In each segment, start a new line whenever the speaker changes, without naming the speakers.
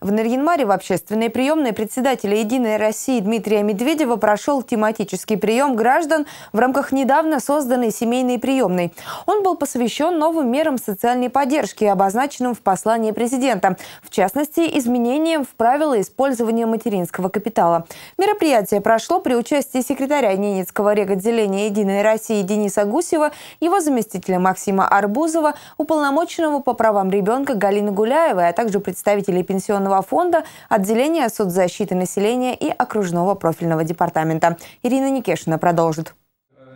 В Нарьинмаре в общественной приемной председателя «Единой России» Дмитрия Медведева прошел тематический прием граждан в рамках недавно созданной семейной приемной. Он был посвящен новым мерам социальной поддержки, обозначенным в послании президента, в частности, изменениям в правила использования материнского капитала. Мероприятие прошло при участии секретаря Ненецкого реготделения «Единой России» Дениса Гусева, его заместителя Максима Арбузова, уполномоченного по правам ребенка Галины Гуляевой, а также представителей пенсионного Пенсионного фонда, отделения соцзащиты населения и окружного профильного департамента. Ирина Никешина продолжит.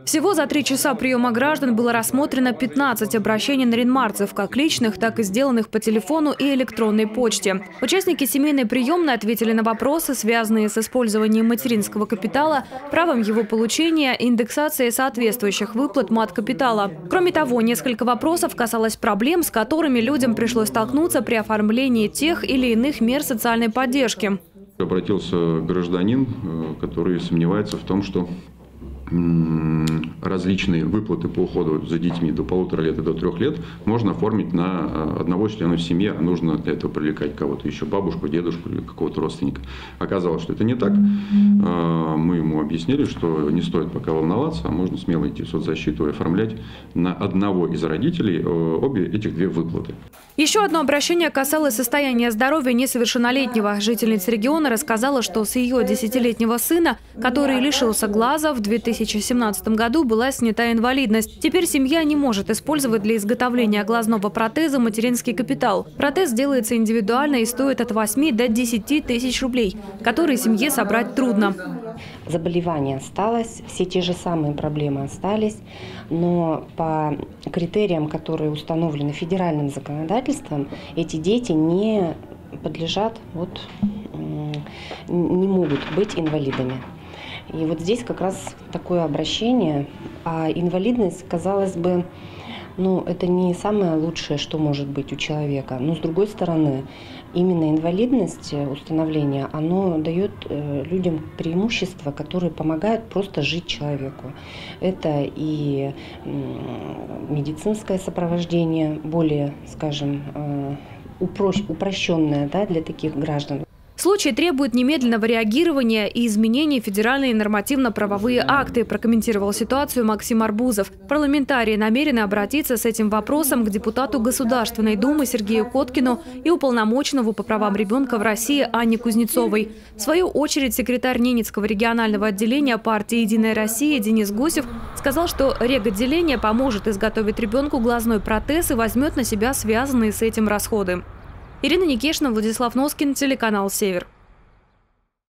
Всего за три часа приема граждан было рассмотрено 15 обращений наринмарцев, как личных, так и сделанных по телефону и электронной почте. Участники семейной приемной ответили на вопросы, связанные с использованием материнского капитала, правом его получения, индексацией соответствующих выплат мат-капитала. Кроме того, несколько вопросов касалось проблем, с которыми людям пришлось столкнуться при оформлении тех или иных мер социальной поддержки.
Обратился гражданин, э, который сомневается в том, что различные выплаты по уходу за детьми до полутора лет и до трех лет можно оформить на э, одного члена семьи, а нужно для этого привлекать кого-то еще, бабушку, дедушку или какого-то родственника. Оказалось, что это не так. Э, мы ему объяснили, что не стоит пока волноваться, а можно смело идти в соцзащиту и оформлять на одного из родителей э, обе этих две выплаты.
Еще одно обращение касалось состояния здоровья несовершеннолетнего. Жительница региона рассказала, что с ее десятилетнего сына, который лишился глаза в 2017 году, была снята инвалидность. Теперь семья не может использовать для изготовления глазного протеза материнский капитал. Протез делается индивидуально и стоит от 8 до 10 тысяч рублей, которые семье собрать трудно.
Заболевание осталось, все те же самые проблемы остались, но по критериям, которые установлены федеральным законодательством, эти дети не подлежат, вот, не могут быть инвалидами. И вот здесь как раз такое обращение, а инвалидность, казалось бы, ну, это не самое лучшее, что может быть у человека. Но с другой стороны, именно инвалидность э, установления, оно дает э, людям преимущества, которые помогают просто жить человеку. Это и медицинское сопровождение, более, скажем, э, упрощенное да, для таких граждан.
Случай требует немедленного реагирования и изменений федеральные нормативно-правовые акты, прокомментировал ситуацию Максим Арбузов. Парламентарии намерены обратиться с этим вопросом к депутату Государственной Думы Сергею Коткину и уполномоченному по правам ребенка в России Анне Кузнецовой. В свою очередь секретарь Ненецкого регионального отделения партии «Единая Россия» Денис Гусев сказал, что реготделение поможет изготовить ребенку глазной протез и возьмет на себя связанные с этим расходы. Ирина Никешина, Владислав Носкин, телеканал «Север».